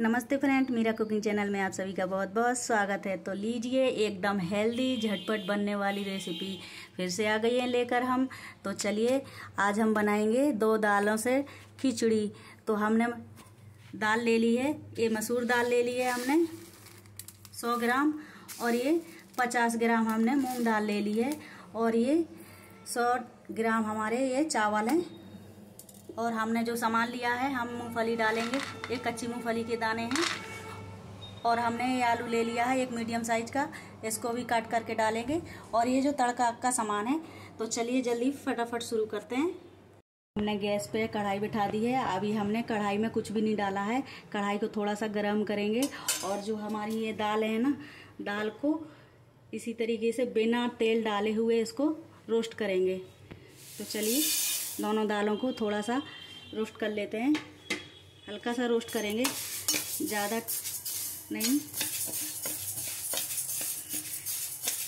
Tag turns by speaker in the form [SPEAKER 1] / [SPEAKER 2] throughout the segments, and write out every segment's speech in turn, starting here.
[SPEAKER 1] नमस्ते फ्रेंड, मेरा cooking channel में आप सभी का बहुत बहुत स्वागत है। तो लीजिए, एकदम हेल्दी, झटपट बनने वाली रेसिपी फिर से आ गई है लेकर हम। तो चलिए, आज हम बनाएँगे दो दालों से खिचड़ी। तो हमने दाल ले ली है, ये मसूर दाल ले ली है हमने 100 ग्राम। और ये 50 ग्राम हमने मूंग दाल ले ली है। और ये 100 ग्राम हमारे ये चावल हैं। और हमने जो सामान लिया है, हम मूंगफली डालेंगे। ये कच्ची मूंगफली के दाने हैं। और हमने ये आलू ले लिया है एक मीडियम साइज़ का। इसको भी काट करके डालेंगे। और ये जो तड़का का सामान है तो चलिए जल्दी फटाफट शुरू करते हैं। हमने गैस पे कढ़ाई बिठा दी है। अभी हमने कढ़ाई में कुछ भी नहीं डाला है। कढ़ाई को थोड़ा सा गर्म करेंगे। और जो हमारी ये दाल है ना, दाल को इसी तरीके से बिना तेल डाले हुए इसको रोस्ट करेंगे। तो चलिए दोनों दालों को थोड़ा सा रोस्ट कर लेते हैं। हल्का सा रोस्ट करेंगे। ज़्यादा नहीं।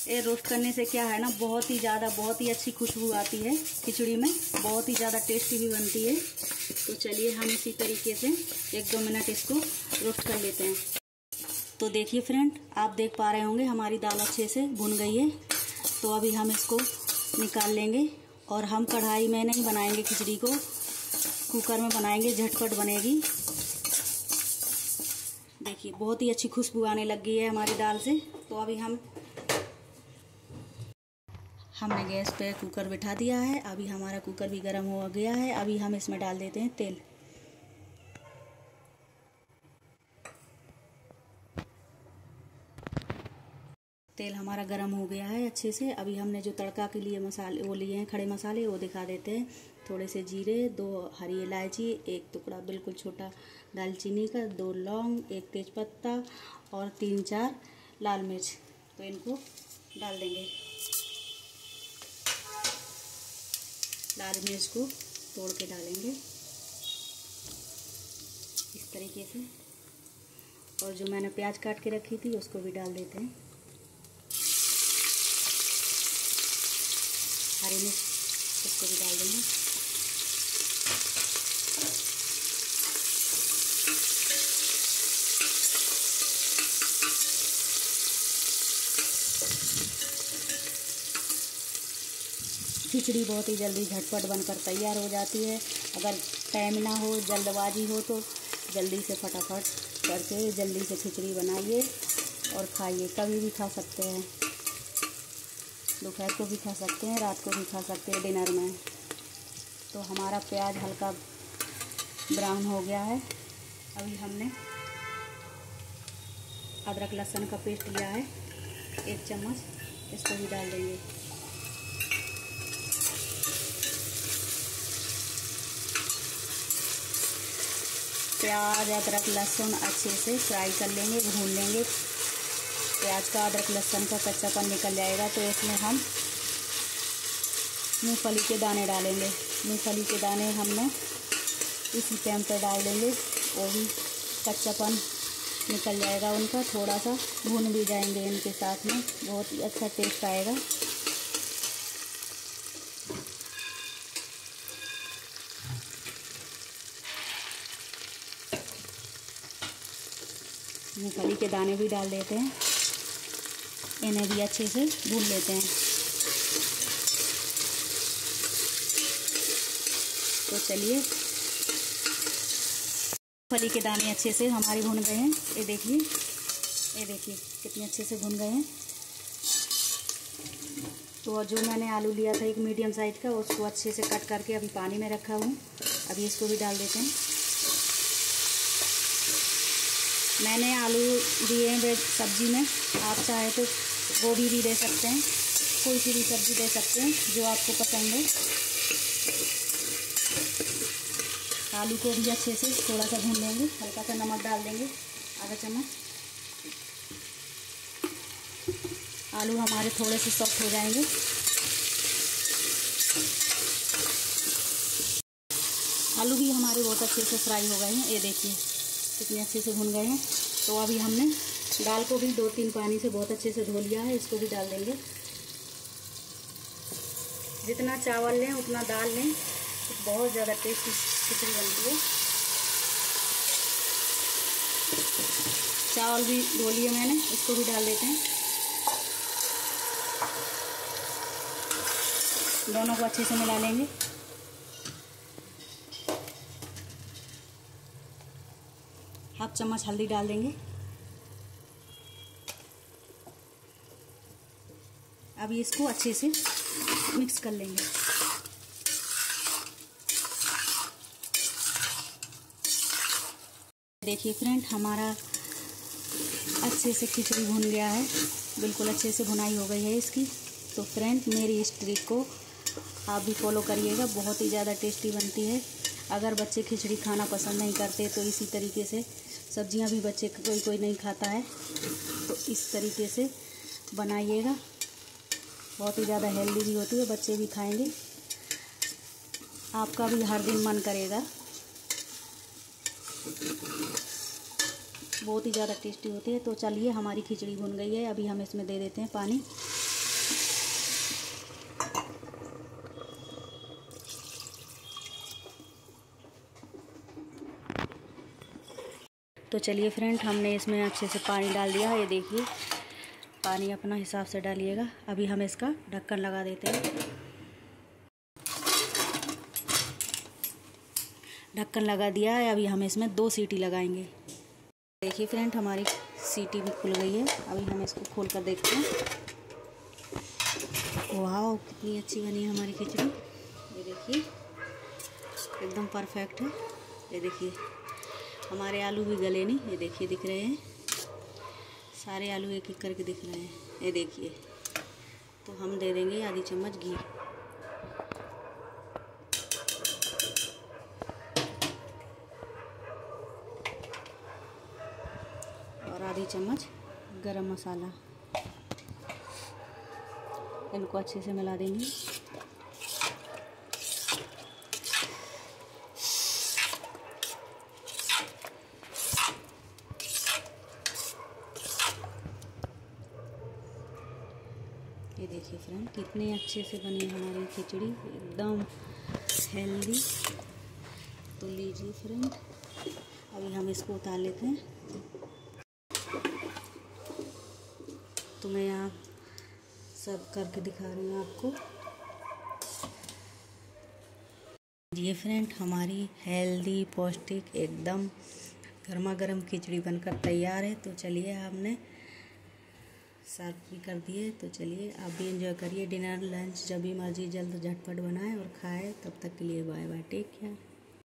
[SPEAKER 1] ये रोस्ट करने से क्या है ना, बहुत ही ज़्यादा, बहुत ही अच्छी खुशबू आती है खिचड़ी में। बहुत ही ज़्यादा टेस्टी भी बनती है। तो चलिए हम इसी तरीके से एक दो मिनट इसको रोस्ट कर लेते हैं। तो देखिए फ्रेंड, आप देख पा रहे होंगे हमारी दाल अच्छे से भुन गई है। तो अभी हम इसको निकाल लेंगे। और हम कढ़ाई में नहीं बनाएँगे खिचड़ी को। कुकर में बनाएँगे, झटपट बनेगी। देखिए, बहुत ही अच्छी खुशबू आने लग गई है हमारी दाल से। तो अभी हम हमने गैस पे कुकर बिठा दिया है। अभी हमारा कुकर भी गर्म हो गया है। अभी हम इसमें डाल देते हैं तेल। तेल हमारा गर्म हो गया है अच्छे से। अभी हमने जो तड़का के लिए मसाले, वो लिए हैं, खड़े मसाले, वो दिखा देते हैं। थोड़े से जीरे, दो हरी इलायची, एक टुकड़ा बिल्कुल छोटा दालचीनी का, दो लौंग, एक तेज़पत्ता और तीन चार लाल मिर्च। तो इनको डाल देंगे। लाल मिर्च को तोड़ के डालेंगे। इस तरीके से। और जो मैंने प्याज काट के रखी थी, उसको भी डाल देते हैं। हरी मिर्च इसको भी डाल देंगे। खिचड़ी बहुत ही जल्दी झटपट बनकर तैयार हो जाती है। अगर टाइम ना हो, जल्दबाजी हो तो जल्दी से फटाफट करके जल्दी से खिचड़ी बनाइए और खाइए। कभी भी खा सकते हैं। दोपहर को भी खा सकते हैं, रात को भी खा सकते हैं डिनर में। तो हमारा प्याज हल्का ब्राउन हो गया है। अभी हमने अदरक लहसुन का पेस्ट लिया है, एक चम्मच। इसको भी डाल देंगे। प्याज, अदरक, लहसुन अच्छे से फ्राई कर लेंगे, भून लेंगे। प्याज का अदरक लहसुन का कच्चापन निकल जाएगा तो इसमें हम मूँगफली के दाने डालेंगे। मूँगफली के दाने हमने इसी टाइम पर डाल देंगे, वो भी कच्चापन निकल जाएगा उनका। थोड़ा सा भून भी जाएँगे इनके साथ में, बहुत ही अच्छा टेस्ट आएगा। मूँगफली के दाने भी डाल देते हैं। इन्हें भी अच्छे से भून लेते हैं। तो चलिए। फली के दाने अच्छे से हमारे भुन गए हैं। ये देखिए ये देखिए, कितने अच्छे से भुन गए हैं। तो जो मैंने आलू लिया था एक मीडियम साइज़ का, उसको अच्छे से कट करके अभी पानी में रखा हूँ। अभी इसको भी डाल देते हैं। मैंने आलू दिए हैं सब्ज़ी में। आप चाहे तो गोभी भी दे सकते हैं कोई सी भी सब्ज़ी दे सकते हैं, जो आपको पसंद है। आलू को भी अच्छे से थोड़ा सा भून लेंगे, हल्का सा नमक डाल देंगे, आधा चम्मच। आलू हमारे थोड़े से सॉफ्ट हो जाएँगे। आलू भी हमारे बहुत अच्छे से फ्राई हो गए हैं, ये देखिए, कितने अच्छे से भुन गए हैं। तो अभी हमने दाल को भी दो तीन पानी से बहुत अच्छे से धो लिया है, इसको भी डाल देंगे। जितना चावल लें, उतना दाल लें तो बहुत ज़्यादा टेस्टी खिचड़ी बनती है। चावल भी धो लिए मैंने, इसको भी डाल देते हैं। दोनों को अच्छे से मिला लेंगे। हाफ़ चम्मच हल्दी डाल देंगे। अब इसको अच्छे से मिक्स कर लेंगे। देखिए फ्रेंड, हमारा अच्छे से खिचड़ी भुन गया है। बिल्कुल अच्छे से भुनाई हो गई है इसकी। तो फ्रेंड, मेरी इस ट्रिक को आप भी फॉलो करिएगा। बहुत ही ज़्यादा टेस्टी बनती है। अगर बच्चे खिचड़ी खाना पसंद नहीं करते तो इसी तरीके से सब्ज़ियाँ भी बच्चे कोई कोई नहीं खाता है। तो इस तरीके से बनाइएगा। बहुत ही ज़्यादा हेल्दी भी होती है, बच्चे भी खाएँगे। आपका भी हर दिन मन करेगा। बहुत ही ज़्यादा टेस्टी होती है। तो चलिए, हमारी खिचड़ी भुन गई है। अभी हम इसमें दे देते हैं पानी। तो चलिए फ्रेंड, हमने इसमें अच्छे से पानी डाल दिया है। ये देखिए। पानी अपना हिसाब से डालिएगा। अभी हम इसका ढक्कन लगा देते हैं। ढक्कन लगा दिया है। अभी हम इसमें दो सीटी लगाएँगे। देखिए फ्रेंड, हमारी सीटी भी खुल गई है। अभी हम इसको खोल कर देखते हैं। वाह कितनी अच्छी बनी है हमारी खिचड़ी। ये देखिए, एकदम परफेक्ट है। ये देखिए, हमारे आलू भी गले नहीं, ये देखिए दिख रहे हैं। सारे आलू एक एक करके दिख रहे हैं। ये देखिए। तो हम दे देंगे आधी चम्मच घी। और आधी चम्मच गरम मसाला। इनको अच्छे से मिला देंगे। ये देखिए फ्रेंड कितने अच्छे से बनी हमारी खिचड़ी, एकदम हेल्दी तो लीजिए फ्रेंड अभी हम इसको उतार लेते हैं। तो मैं यहाँ सब करके दिखा रही हूँ आपको। ये फ्रेंड हमारी हेल्दी पौष्टिक, एकदम गर्मा गर्म खिचड़ी बनकर तैयार है। तो चलिए हमने सर्व भी कर दिए तो चलिए आप भी इंजॉय करिए। डिनर लंच जब भी मर्ज़ी जल्द झटपट बनाएँ और खाएँ, तब तक के लिए बाय बाय टेक केयर